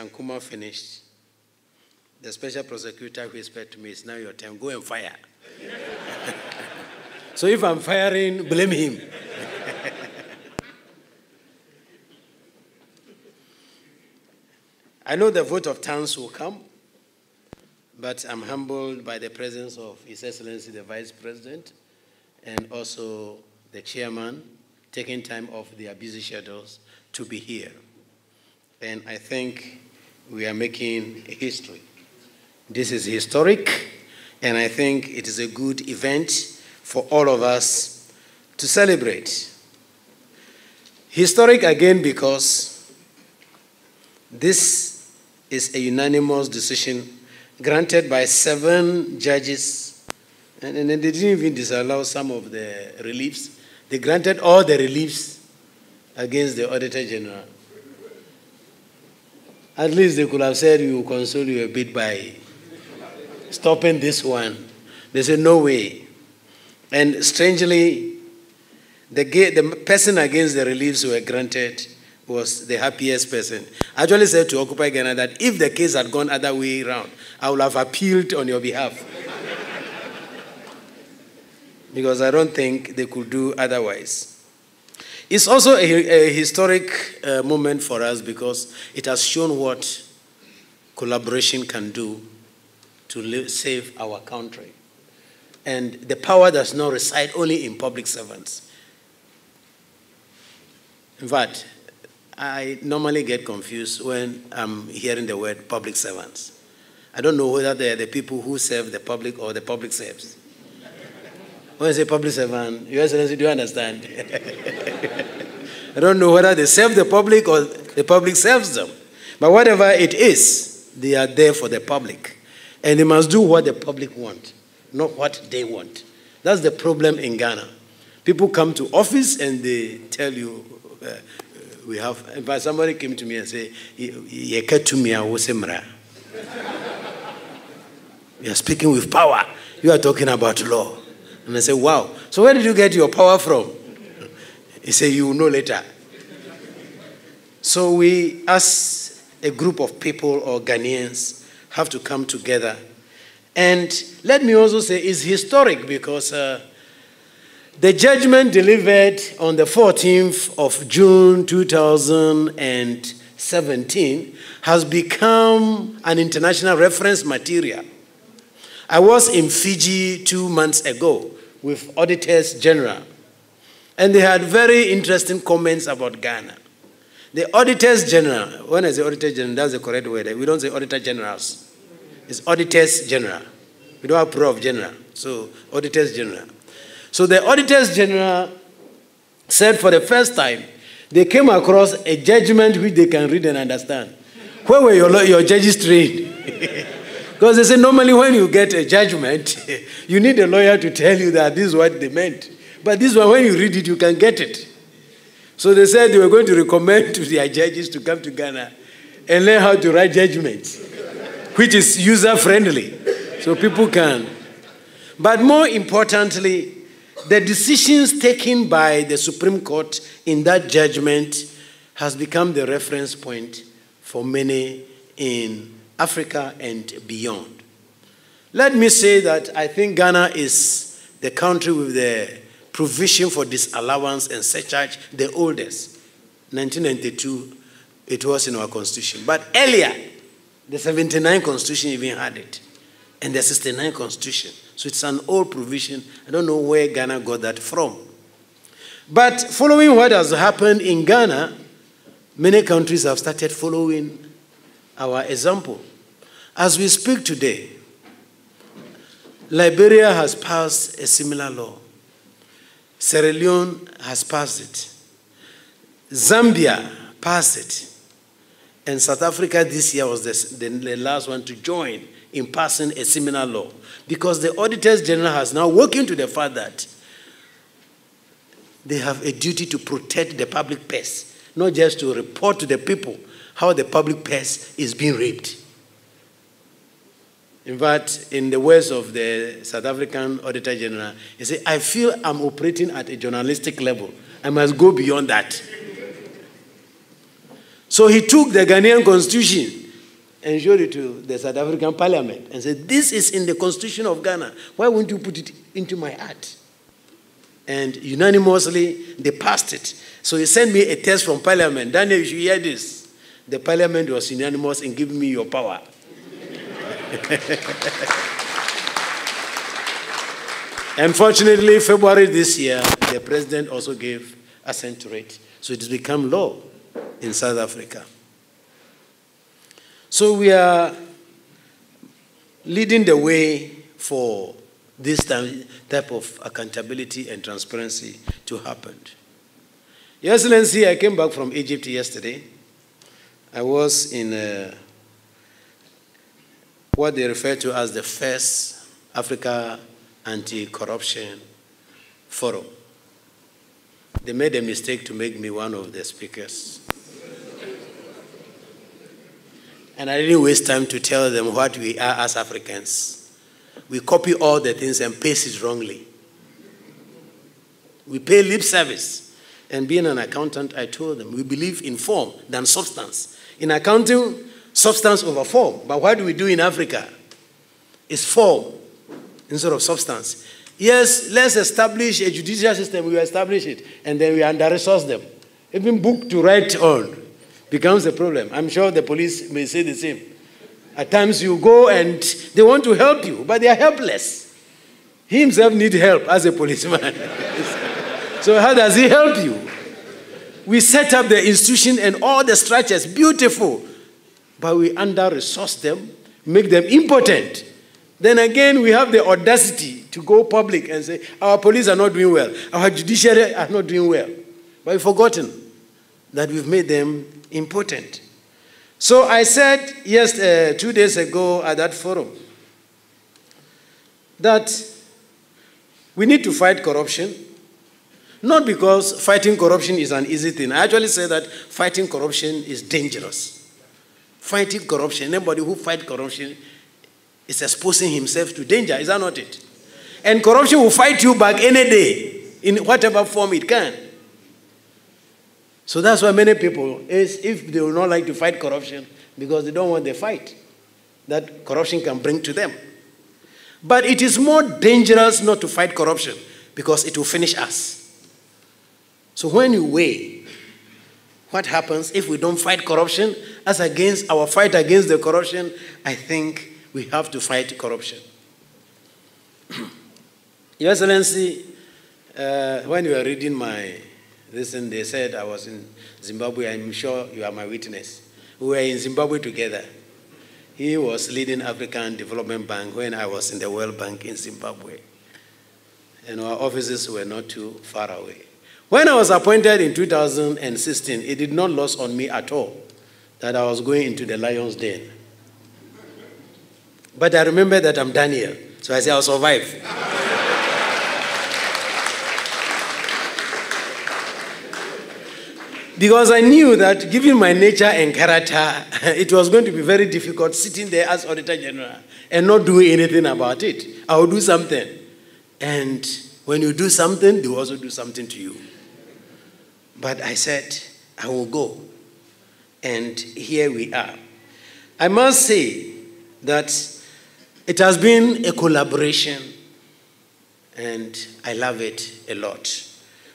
Sankuma finished, the special prosecutor whispered to me, It's now your time, go and fire. so if I'm firing, blame him. I know the vote of thanks will come, but I'm humbled by the presence of His Excellency the Vice President and also the chairman taking time off their busy schedules to be here. And I think we are making history. This is historic, and I think it is a good event for all of us to celebrate. Historic again because this is a unanimous decision granted by seven judges, and, and they didn't even disallow some of the reliefs. They granted all the reliefs against the Auditor General. At least they could have said, We will console you a bit by stopping this one. They said, No way. And strangely, the, the person against the reliefs who were granted was the happiest person. I actually said to Occupy Ghana that if the case had gone other way around, I would have appealed on your behalf. because I don't think they could do otherwise. It's also a, a historic uh, moment for us because it has shown what collaboration can do to live, save our country. And the power does not reside only in public servants. In fact, I normally get confused when I'm hearing the word public servants. I don't know whether they are the people who serve the public or the public serves. When I say public servant, Your Excellency, do you understand? I don't know whether they serve the public or the public serves them. But whatever it is, they are there for the public. And they must do what the public want, not what they want. That's the problem in Ghana. People come to office and they tell you, uh, we have, in fact, somebody came to me and said, You are speaking with power. You are talking about law. And I said, Wow. So where did you get your power from? He said, You will know later. So we, as a group of people or Ghanaians, have to come together. And let me also say it's historic because uh, the judgment delivered on the 14th of June 2017 has become an international reference material. I was in Fiji two months ago with auditors general, and they had very interesting comments about Ghana. The auditors general, when I say auditor general, that's the correct word. We don't say auditor generals. It's auditors general. We don't have prof general. So auditors general. So the auditors general said for the first time, they came across a judgment which they can read and understand. Where were your, your judges trained? because they say normally when you get a judgment, you need a lawyer to tell you that this is what they meant. But this one, when you read it, you can get it. So they said they were going to recommend to their judges to come to Ghana and learn how to write judgments, which is user friendly, so people can. But more importantly, the decisions taken by the Supreme Court in that judgment has become the reference point for many in Africa and beyond. Let me say that I think Ghana is the country with the provision for disallowance and surcharge the oldest. 1992, it was in our constitution. But earlier, the 79 constitution even had it, and the 69 constitution. So it's an old provision. I don't know where Ghana got that from. But following what has happened in Ghana, many countries have started following our example. As we speak today, Liberia has passed a similar law. Sierra Leone has passed it. Zambia passed it. And South Africa this year was the, the, last one to join in passing a similar law. Because the Auditors General has now woken to the fact that they have a duty to protect the public purse, not just to report to the people how the public purse is being raped. In fact, in the words of the South African Auditor General, he said, I feel I'm operating at a journalistic level. I must go beyond that. So he took the Ghanaian constitution and showed it to the South African Parliament and said, This is in the Constitution of Ghana. Why won't you put it into my act? And unanimously, they passed it. So he sent me a test from Parliament. Daniel, you should hear this. The Parliament was unanimous in giving me your power. Unfortunately, February this year, the president also gave assent to it. So it has become law in South Africa. So we are leading the way for this type of accountability and transparency to happen. Your Excellency, I came back from Egypt yesterday. I was in uh, what they refer to as the first Africa Anti-Corruption Forum. They made a mistake to make me one of the speakers. And I didn't waste time to tell them what we are as Africans. We copy all the things and paste it wrongly. We pay lip service. And being an accountant, I told them we believe in form than substance. In accounting, substance over form. But what do we do in Africa? It's form instead of substance. Yes, let's establish a judicial system. We establish it, and then we under resource them. Even book to write on becomes a problem. I'm sure the police may say the same. At times you go and they want to help you, but they are helpless. He himself needs help as a policeman. so how does he help you? We set up the institution and all the structures, beautiful, but we under-resource them, make them impotent. Then again, we have the audacity to go public and say, our police are not doing well, our judiciary are not doing well. But we've forgotten that we've made them important. So I said yes, uh, two days ago at that forum that we need to fight corruption, not because fighting corruption is an easy thing. I actually say that fighting corruption is dangerous. Fighting corruption, anybody who fights corruption is exposing himself to danger. Is that not it? And corruption will fight you back any day, in whatever form it can. So that's why many people, is if they will not like to fight corruption, because they don't want the fight that corruption can bring to them. But it is more dangerous not to fight corruption because it will finish us. So when you weigh what happens if we don't fight corruption as against our fight against the corruption, I think we have to fight corruption. Your Excellency, uh, when you were reading my Listen, they said I was in Zimbabwe. I'm sure you are my witness. We were in Zimbabwe together. He was leading African Development Bank when I was in the World Bank in Zimbabwe. And our offices were not too far away. When I was appointed in 2016, it did not lose on me at all that I was going into the lion's den. But I remember that I'm Daniel, so I said I'll survive. Because I knew that given my nature and character, it was going to be very difficult sitting there as Auditor General and not doing anything about it. I will do something. And when you do something, they will also do something to you. But I said, I will go. And here we are. I must say that it has been a collaboration, and I love it a lot.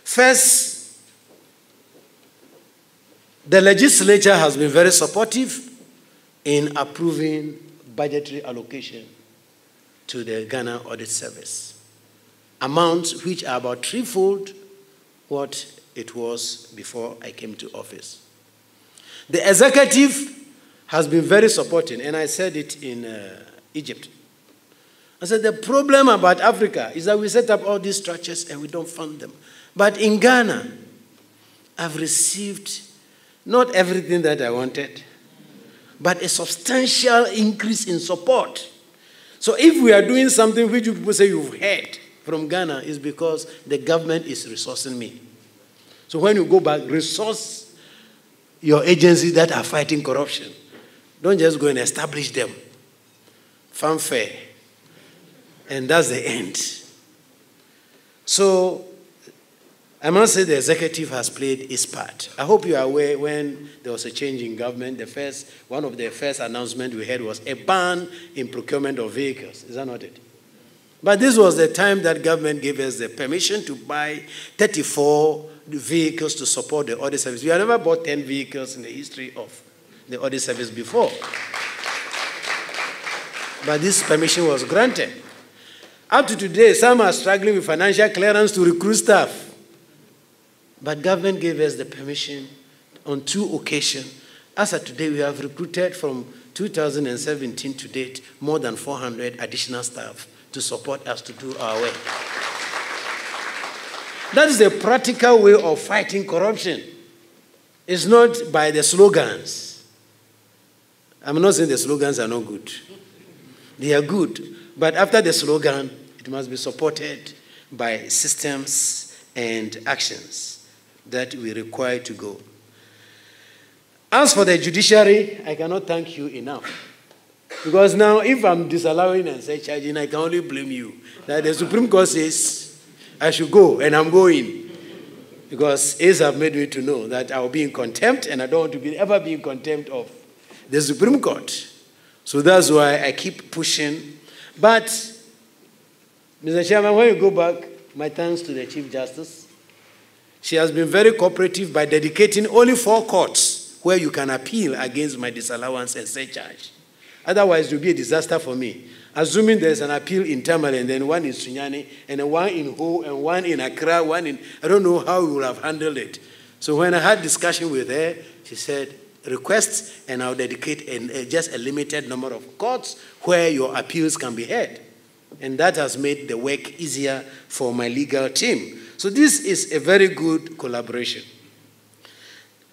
First, the legislature has been very supportive in approving budgetary allocation to the Ghana Audit Service. Amounts which are about threefold what it was before I came to office. The executive has been very supporting, and I said it in uh, Egypt. I said the problem about Africa is that we set up all these structures and we don't fund them. But in Ghana, I've received not everything that I wanted, but a substantial increase in support. So if we are doing something which you people say you've heard from Ghana, it's because the government is resourcing me. So when you go back, resource your agencies that are fighting corruption. Don't just go and establish them. Fanfare. And that's the end. So I must say the executive has played its part. I hope you are aware when there was a change in government, the first, one of the first announcements we had was a ban in procurement of vehicles. Is that not it? But this was the time that government gave us the permission to buy 34 vehicles to support the audit service. We have never bought 10 vehicles in the history of the audit service before. But this permission was granted. Up to today, some are struggling with financial clearance to recruit staff. But government gave us the permission on two occasions. As of today, we have recruited from 2017 to date more than 400 additional staff to support us to do our work. That is the practical way of fighting corruption. It's not by the slogans. I'm not saying the slogans are not good. They are good. But after the slogan, it must be supported by systems and actions that we require to go. As for the judiciary, I cannot thank you enough. Because now, if I'm disallowing and surcharging, I can only blame you. That the Supreme Court says I should go, and I'm going. Because ACE have made me to know that I will be in contempt, and I don't want to be, ever be in contempt of the Supreme Court. So that's why I keep pushing. But, Mr. Chairman, when you go back, my thanks to the Chief Justice. She has been very cooperative by dedicating only four courts where you can appeal against my disallowance and surcharge. Otherwise, it will be a disaster for me. Assuming there's an appeal in Tamale and then one in Sunyani and one in Ho and one in Accra, one in, I don't know how we would have handled it. So when I had discussion with her, she said, requests and I'll dedicate an, just a limited number of courts where your appeals can be heard. And that has made the work easier for my legal team. So this is a very good collaboration.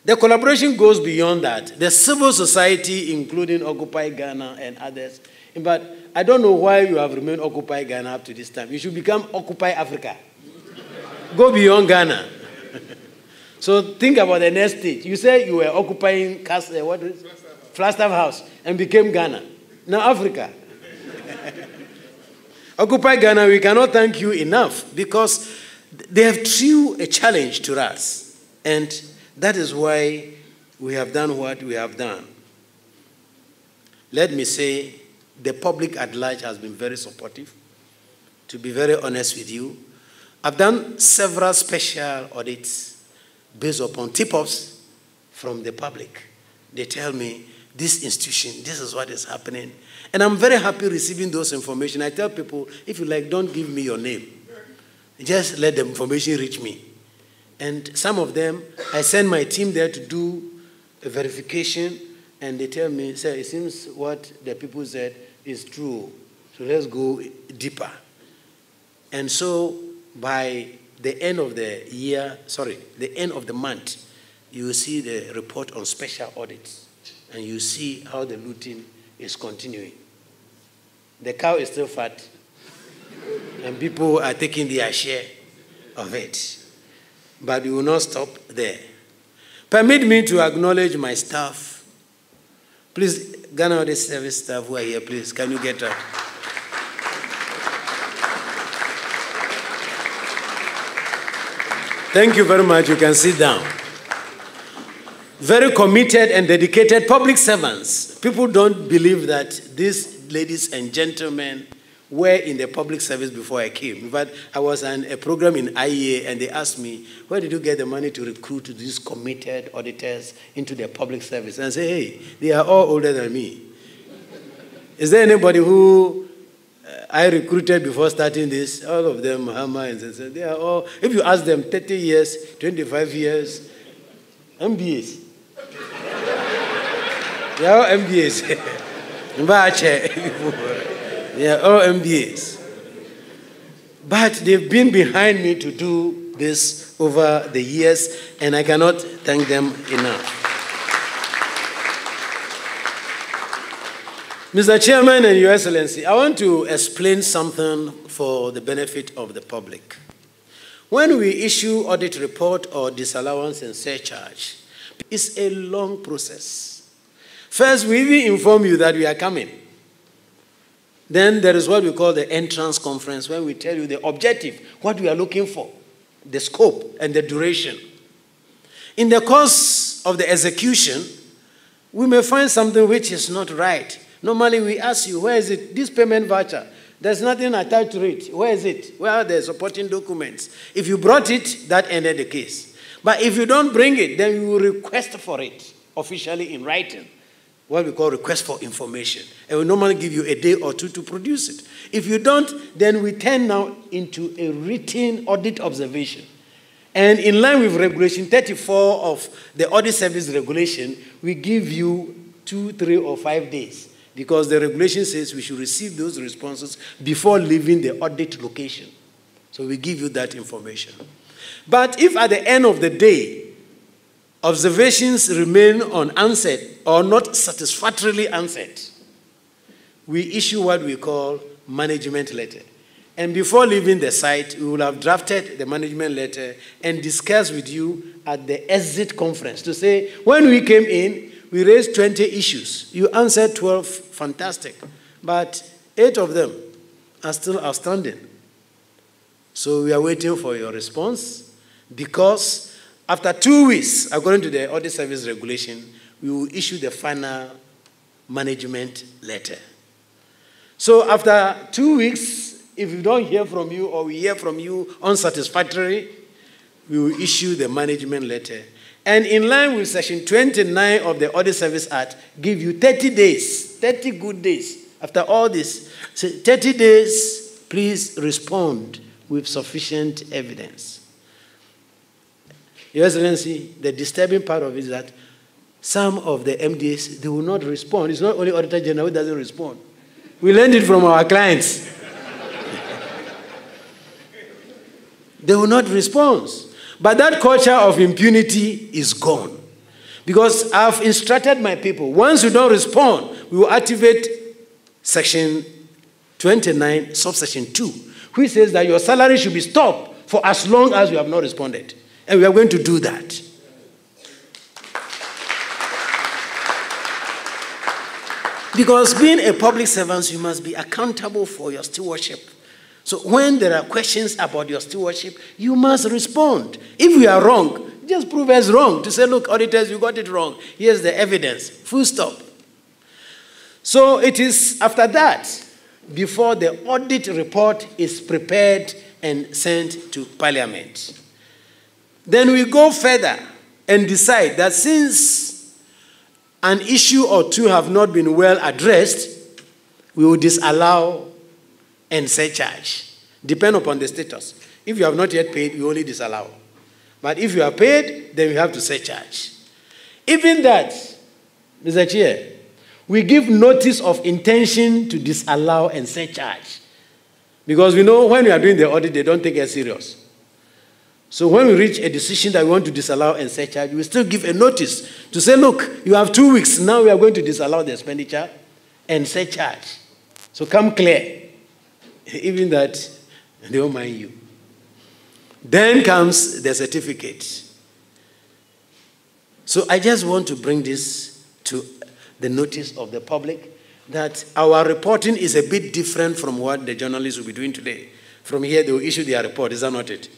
The collaboration goes beyond that. The civil society, including Occupy Ghana and others, but I don't know why you have remained Occupy Ghana up to this time. You should become Occupy Africa. Go beyond Ghana. so think about the next stage. You say you were occupying Castle, uh, what is Flagstaff House and became Ghana. Now Africa. Occupy Ghana, we cannot thank you enough because they have threw a challenge to us. And that is why we have done what we have done. Let me say, the public at large has been very supportive. To be very honest with you, I've done several special audits based upon tip offs from the public. They tell me, this institution, this is what is happening. And I'm very happy receiving those information. I tell people, if you like, don't give me your name. Just let the information reach me. And some of them, I send my team there to do a verification, and they tell me, sir, it seems what the people said is true. So let's go deeper. And so by the end of the year, sorry, the end of the month, you will see the report on special audits, and you see how the looting is continuing. The cow is still fat, and people are taking their share of it but we will not stop there. Permit me to acknowledge my staff. Please, Ghana Audit Service staff who are here, please, can you get up? Thank you very much. You can sit down. Very committed and dedicated public servants. People don't believe that these ladies and gentlemen were in the public service before I came. Fact, I was on a program in IEA and they asked me, where did you get the money to recruit these committed auditors into the public service? And I say, hey, they are all older than me. Is there anybody who uh, I recruited before starting this? All of them, Hammer and so they are all, if you ask them 30 years, 25 years, MBAs. they are all MBAs. They are all MBAs. But they've been behind me to do this over the years, and I cannot thank them enough. Mr. Chairman and Your Excellency, I want to explain something for the benefit of the public. When we issue audit report or disallowance and surcharge, it's a long process. First, we inform you that we are coming. Then there is what we call the entrance conference, where we tell you the objective, what we are looking for. the scope and the duration. In the course of the execution, we may find something which is not right. Normally, we ask you, where is it? This payment voucher. There's nothing attached to it. Where is it? Where are the supporting documents? If you brought it, that ended the case. But if you don't bring it, then you will request for it officially in writing, what we call request for information. And we normally give you a day or two to produce it. If you don't, then we turn now into a written audit observation. And in line with Regulation 34 of the Audit Service Regulation, we give you two, three, or five days because the regulation says we should receive those responses before leaving the audit location. So we give you that information. But if at the end of the day, observations remain unanswered or not satisfactorily answered, we issue what we call management letter. And before leaving the site, we will have drafted the management letter and discussed with you at the exit conference to say, when we came in, we raised 20 issues. You answered 12, fantastic. But eight of them are still outstanding. So we are waiting for your response because after two weeks, according to the audit service regulation, we will issue the final management letter. So after two weeks, if we don't hear from you or we hear from you unsatisfactory, we will issue the management letter and in line with section 29 of the Audit Service Act, give you 30 days, 30 good days. After all this, so 30 days, please respond with sufficient evidence. Your Excellency, the disturbing part of it is that some of the MDs, they will not respond. It's not only Auditor General who doesn't respond. We learned it from our clients. they will not respond. But that culture of impunity is gone. Because I've instructed my people once you don't respond, we will activate section 29, subsection 2, which says that your salary should be stopped for as long as you have not responded. And we are going to do that. Because being a public servant, you must be accountable for your stewardship. So when there are questions about your stewardship, you must respond. If we are wrong, just prove us wrong to say, look, auditors, you got it wrong. Here's the evidence. Full stop. So it is after that, before the audit report is prepared and sent to Parliament. Then we go further and decide that since an issue or two have not been well addressed, we will disallow and surcharge. Depend upon the status. If you have not yet paid, you only disallow. But if you are paid, then you have to surcharge. Even that, Mr. Chair, we give notice of intention to disallow and surcharge. Because we know when we are doing the audit, they don't take it serious. So when we reach a decision that we want to disallow and surcharge, we still give a notice to say, look, you have two weeks. Now we are going to disallow the expenditure and surcharge. So come clear. Even that, they don't mind you. Then comes the certificate. So I just want to bring this to the notice of the public that our reporting is a bit different from what the journalists will be doing today. From here, they will issue their report, is that not it?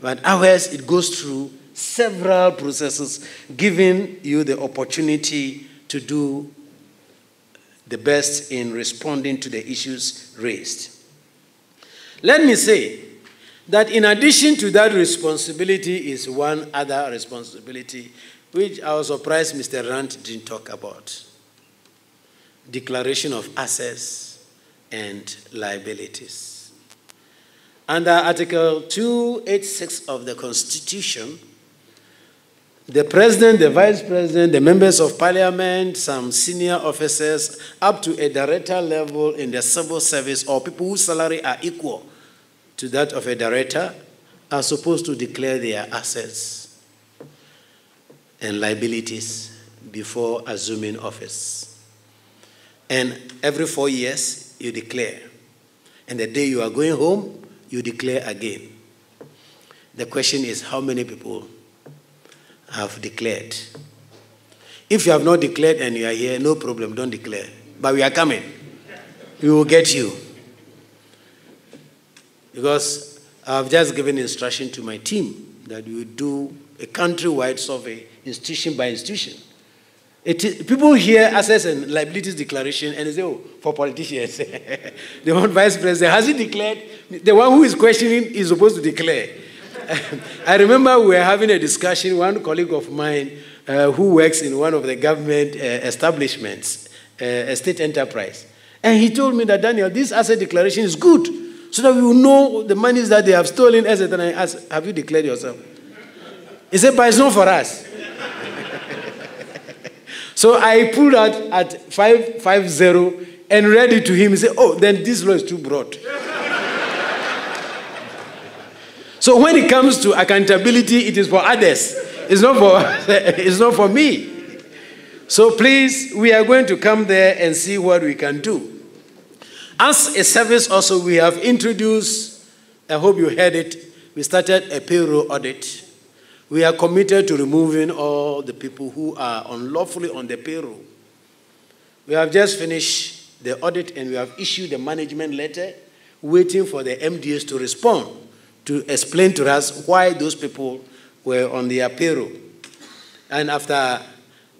But ours, it goes through several processes, giving you the opportunity to do the best in responding to the issues raised. Let me say that in addition to that responsibility is one other responsibility which I was surprised Mr. Rand didn't talk about. Declaration of assets and liabilities. Under Article 286 of the Constitution, the president, the vice president, the members of parliament, some senior officers, up to a director level in the civil service, or people whose salary are equal to that of a director, are supposed to declare their assets and liabilities before assuming office. And every four years, you declare. And the day you are going home, you declare again. The question is how many people have declared. If you have not declared and you are here, no problem, don't declare. But we are coming. We will get you. Because I've just given instruction to my team that we do a countrywide survey, institution by institution. People hear assets and liabilities declaration and they say, oh, for politicians. the one vice president, has he declared? The one who is questioning is supposed to declare. I remember we were having a discussion, one colleague of mine uh, who works in one of the government uh, establishments, uh, a state enterprise. And he told me that, Daniel, this asset declaration is good so that we will know the monies that they have stolen, etc. And I asked, Have you declared yourself? He said, But it's not for us. So I pulled out Act 550 and read it to him. He said, Oh, then this law is too broad. so when it comes to accountability, it is for others. It's not for, it's not for me. So please, we are going to come there and see what we can do. As a service, also, we have introduced, I hope you heard it, we started a payroll audit. We are committed to removing all the people who are unlawfully on the payroll. We have just finished the audit and we have issued a management letter waiting for the MDS to respond to explain to us why those people were on their payroll. And after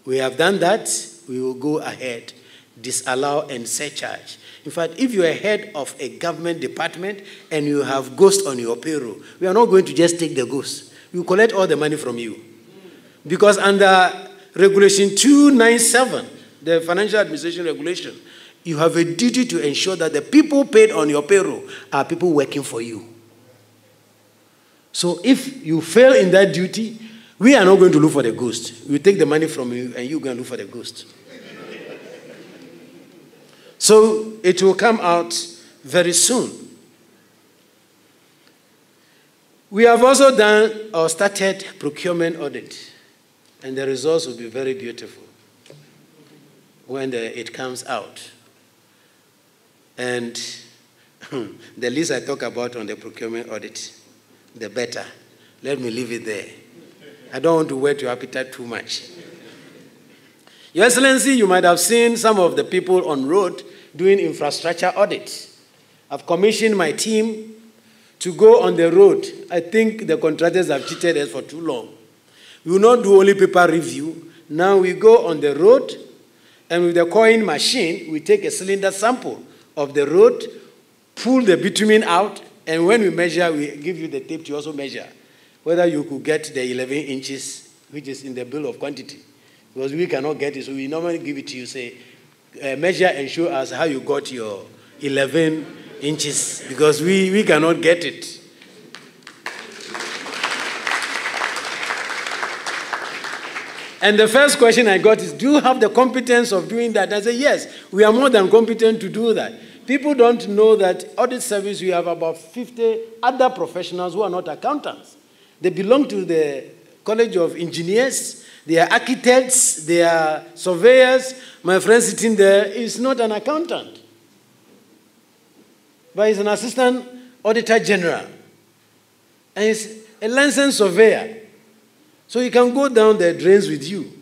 we have done that, we will go ahead, disallow, and surcharge. In fact, if you are head of a government department and you have ghosts on your payroll, we are not going to just take the ghosts. We collect all the money from you. Because under Regulation 297, the Financial Administration Regulation, you have a duty to ensure that the people paid on your payroll are people working for you. So if you fail in that duty, we are not going to look for the ghost. We take the money from you and you go and look for the ghost. so it will come out very soon. We have also done or started procurement audit, and the results will be very beautiful when the, it comes out. And the least I talk about on the procurement audit the better. Let me leave it there. I don't want to whet your appetite too much. Your Excellency, you might have seen some of the people on road doing infrastructure audits. I've commissioned my team to go on the road. I think the contractors have cheated us for too long. We will not do only paper review. Now we go on the road, and with the coin machine, we take a cylinder sample of the road, pull the bitumen out, and when we measure, we give you the tape to also measure whether you could get the 11 inches, which is in the bill of quantity. Because we cannot get it, so we normally give it to you, say, uh, measure and show us how you got your 11 inches, because we, we cannot get it. And the first question I got is, Do you have the competence of doing that? I said, Yes, we are more than competent to do that. People don't know that audit service, we have about 50 other professionals who are not accountants. They belong to the College of Engineers, they are architects, they are surveyors. My friend sitting there is not an accountant, but he's an assistant auditor general. And he's a licensed surveyor. So he can go down the drains with you.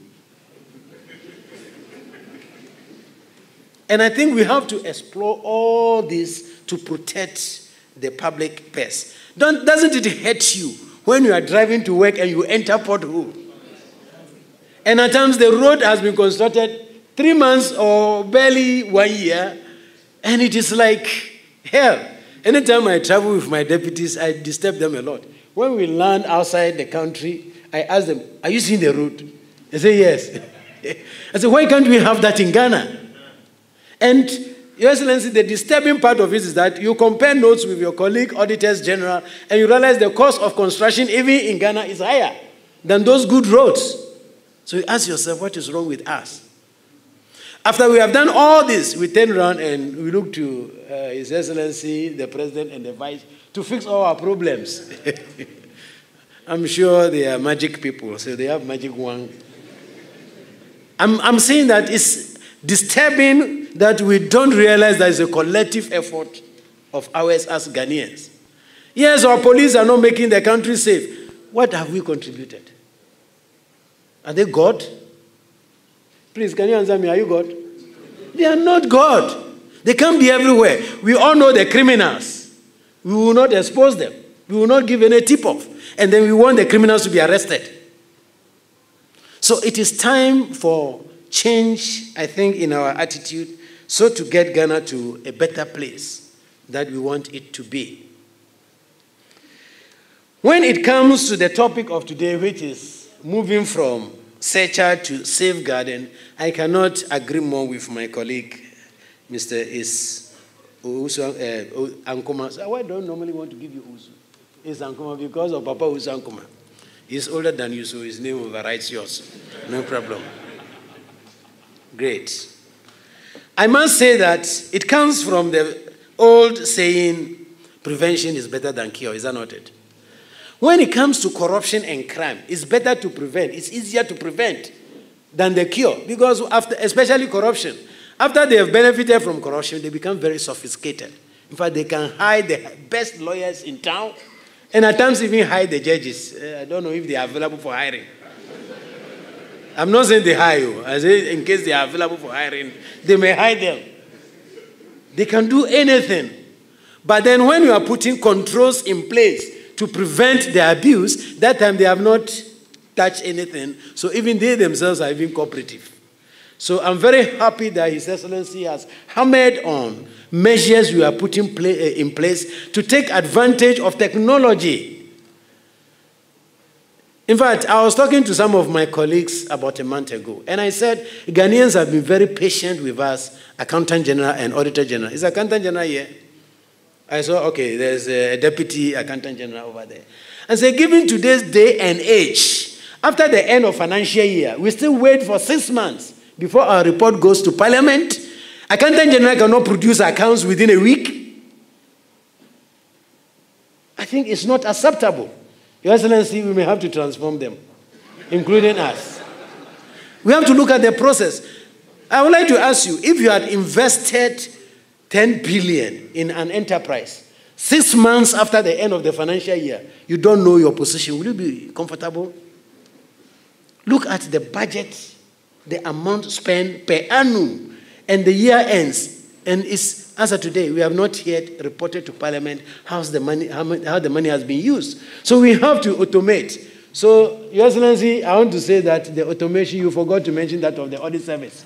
And I think we have to explore all this to protect the public purse. Don't, doesn't it hurt you when you are driving to work and you enter pothole? And at times the road has been constructed three months or barely one year, and it is like hell. Anytime I travel with my deputies, I disturb them a lot. When we land outside the country, I ask them, Are you seeing the road? They say, Yes. I say, Why can't we have that in Ghana? And, Your Excellency, the disturbing part of it is that you compare notes with your colleague auditors general and you realize the cost of construction, even in Ghana, is higher than those good roads. So you ask yourself, what is wrong with us? After we have done all this, we turn around and we look to uh, His Excellency, the President, and the Vice to fix all our problems. I'm sure they are magic people, so they have magic wand. I'm, I'm saying that it's disturbing that we don't realize that it's a collective effort of ours as Ghanaians. Yes, our police are not making the country safe. What have we contributed? Are they God? Please, can you answer me? Are you God? They are not God. They can't be everywhere. We all know the criminals. We will not expose them. We will not give any tip off. And then we want the criminals to be arrested. So it is time for change, I think, in our attitude, so to get Ghana to a better place that we want it to be. When it comes to the topic of today, which is moving from surcharge to safeguard, and I cannot agree more with my colleague, Mr. Is Usu, uh, Ankuma. So why don't normally want to give you Usu? Is Ankuma because of Papa Usu Ankuma. He's older than you, so his name overrides yours. No problem. Great. I must say that it comes from the old saying, prevention is better than cure. Is that not it? When it comes to corruption and crime, it's better to prevent. It's easier to prevent than the cure. Because after, especially corruption, after they have benefited from corruption, they become very sophisticated. In fact, they can hire the best lawyers in town and at times even hire the judges. Uh, I don't know if they are available for hiring. I'm not saying they hire you. I say in case they are available for hiring, they may hire them. They can do anything. But then when you are putting controls in place to prevent the abuse, that time they have not touched anything. So even they themselves are even cooperative. So I'm very happy that His Excellency has hammered on measures we are putting eh, in place to take advantage of technology. In fact, I was talking to some of my colleagues about a month ago, and I said Ghanaians have been very patient with us, Accountant General and Auditor General. Is Accountant General here? I saw, okay, there's a deputy accountant general over there. And say, given today's day and age, after the end of financial year, we still wait for six months before our report goes to parliament. Accountant general cannot produce accounts within a week. I think it's not acceptable. Your Excellency, we may have to transform them, including us. We have to look at the process. I would like to ask you if you had invested 10 billion in an enterprise. Six months after the end of the financial year, you don't know your position. Will you be comfortable? Look at the budget, the amount spent per annum, and the year ends. And it's, as of today, we have not yet reported to Parliament how's the money, how, how the money has been used. So we have to automate. So, Your Excellency, I want to say that the automation, you forgot to mention that of the audit service.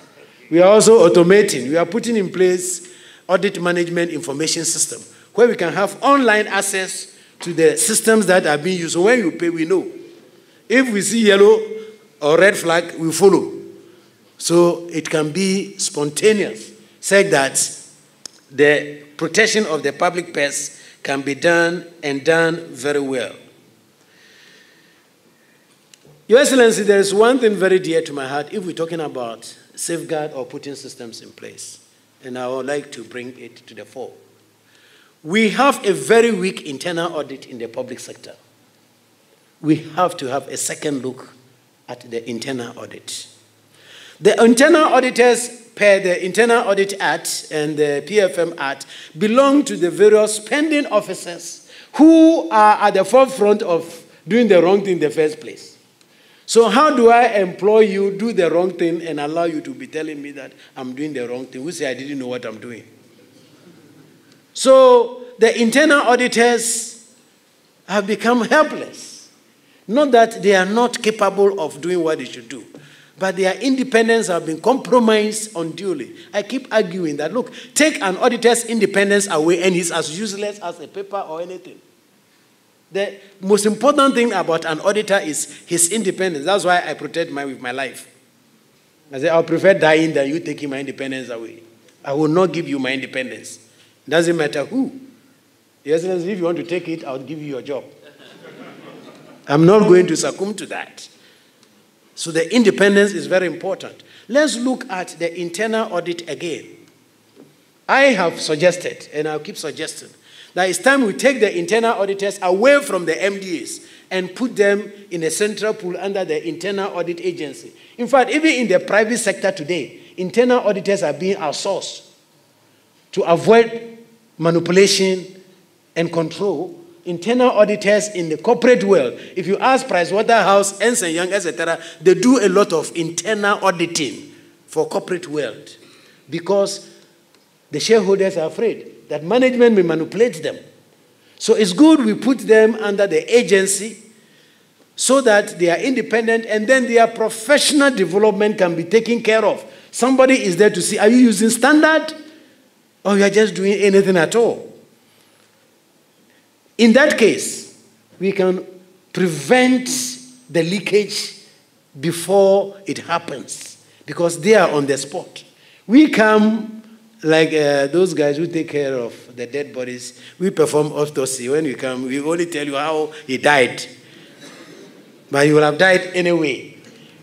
We are also automating. We are putting in place audit management information system, where we can have online access to the systems that are being used. So when you pay, we know. If we see yellow or red flag, we follow. So it can be spontaneous, said that the protection of the public purse can be done and done very well. Your Excellency, there is one thing very dear to my heart if we're talking about safeguard or putting systems in place and I would like to bring it to the fore. We have a very weak internal audit in the public sector. We have to have a second look at the internal audit. The internal auditors, per the Internal Audit Act and the PFM Act, belong to the various spending officers who are at the forefront of doing the wrong thing in the first place. So, how do I employ you, do the wrong thing, and allow you to be telling me that I'm doing the wrong thing? Who say I didn't know what I'm doing? So, the internal auditors have become helpless. Not that they are not capable of doing what they should do, but their independence have been compromised unduly. I keep arguing that look, take an auditor's independence away, and he's as useless as a paper or anything. The most important thing about an auditor is his independence. That's why I protect mine with my life. I say, I'll prefer dying than you taking my independence away. I will not give you my independence. Doesn't matter who. Yes, if you want to take it, I'll give you your job. I'm not going to succumb to that. So the independence is very important. Let's look at the internal audit again. I have suggested, and I'll keep suggesting, that it's time we take the internal auditors away from the MDAs and put them in a central pool under the internal audit agency. In fact, even in the private sector today, internal auditors are being outsourced to avoid manipulation and control. Internal auditors in the corporate world, if you ask Pricewaterhouse, Ernst Young, etc., they do a lot of internal auditing for corporate world because the shareholders are afraid that management may manipulate them. So it's good we put them under the agency so that they are independent and then their professional development can be taken care of. Somebody is there to see are you using standard or you are just doing anything at all? In that case, we can prevent the leakage before it happens because they are on the spot. We come like uh, those guys who take care of the dead bodies. We perform autopsy. When we come, we only tell you how he died. But he will have died anyway.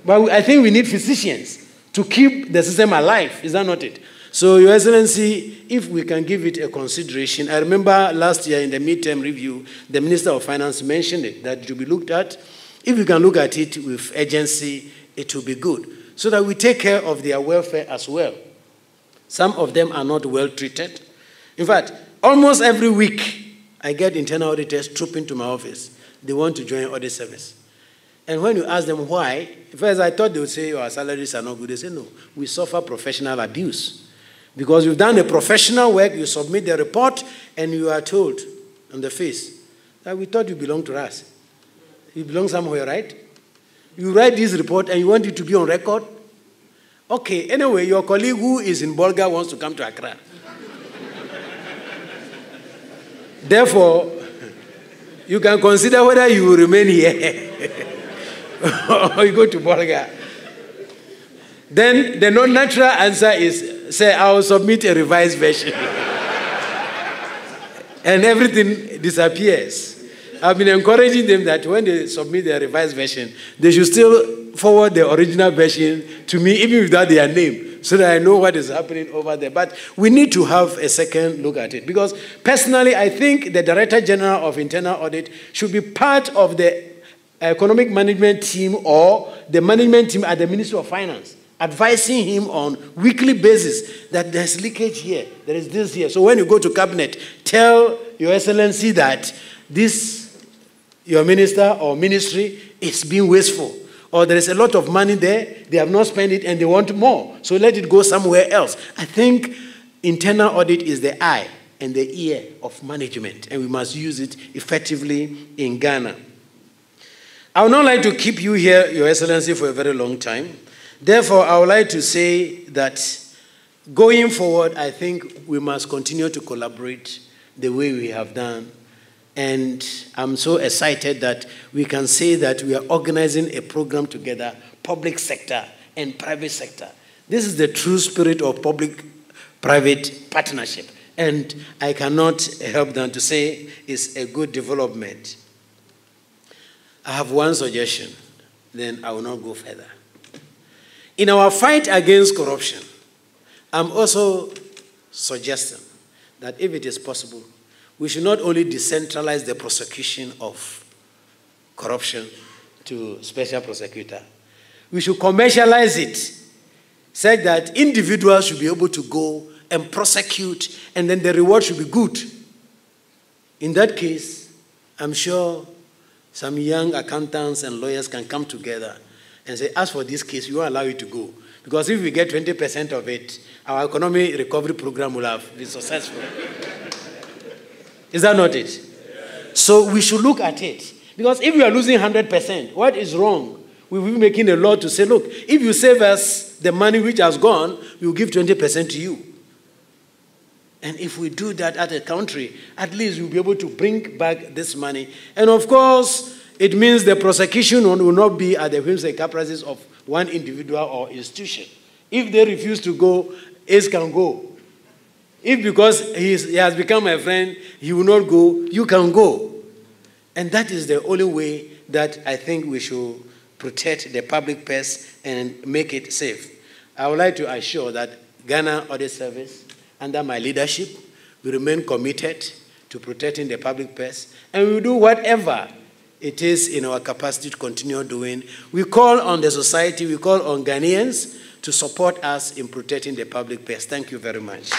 But I think we need physicians to keep the system alive. Is that not it? So, Your Excellency, if we can give it a consideration, I remember last year in the midterm review, the Minister of Finance mentioned it, that it be looked at. If we can look at it with urgency, it will be good, so that we take care of their welfare as well. Some of them are not well treated. In fact, almost every week, I get internal auditors trooping to my office. They want to join audit service. And when you ask them why, first I thought they would say, oh, our salaries are not good. They say, no, we suffer professional abuse. Because you've done a professional work, you submit the report, and you are told on the face that we thought you belonged to us. You belong somewhere, right? You write this report and you want it to be on record. Okay, anyway, your colleague who is in Bolga wants to come to Accra. Therefore, you can consider whether you will remain here or you go to Bolga. Then the non natural answer is say, I will submit a revised version. and everything disappears. I've been encouraging them that when they submit their revised version, they should still forward the original version to me, even without their name, so that I know what is happening over there. But we need to have a second look at it. Because personally, I think the Director General of Internal Audit should be part of the economic management team or the management team at the Ministry of Finance advising him on weekly basis that there's leakage here there is this here so when you go to cabinet tell your excellency that this your minister or ministry is being wasteful or there is a lot of money there they have not spent it and they want more so let it go somewhere else i think internal audit is the eye and the ear of management and we must use it effectively in ghana I would not like to keep you here, Your Excellency, for a very long time. Therefore, I would like to say that going forward, I think we must continue to collaborate the way we have done. And I'm so excited that we can say that we are organizing a program together, public sector and private sector. This is the true spirit of public private partnership. And I cannot help than to say it's a good development. I have one suggestion, then I will not go further. In our fight against corruption, I'm also suggesting that if it is possible, we should not only decentralize the prosecution of corruption to special prosecutor, we should commercialize it such that individuals should be able to go and prosecute, and then the reward should be good. In that case, I'm sure some young accountants and lawyers can come together and say, as for this case, we won't allow you to go. Because if we get 20% of it, our economic recovery program will have been successful. Is that not it? So we should look at it. Because if we are losing 100%, what is wrong? We will be making a law to say, look, if you save us the money which has gone, we will give 20% to you. And if we do that at a country, at least we'll be able to bring back this money. And of course, it means the prosecution will not be at the whims and caprices of one individual or institution. If they refuse to go, Ace can go. If because he has become my friend, he will not go, you can go. And that is the only way that I think we should protect the public purse and make it safe. I would like to assure that Ghana Audit Service under my leadership, we remain committed to protecting the public purse, and we will do whatever it is in our capacity to continue doing. We call on the society, we call on Ghanaians to support us in protecting the public purse. Thank you very much.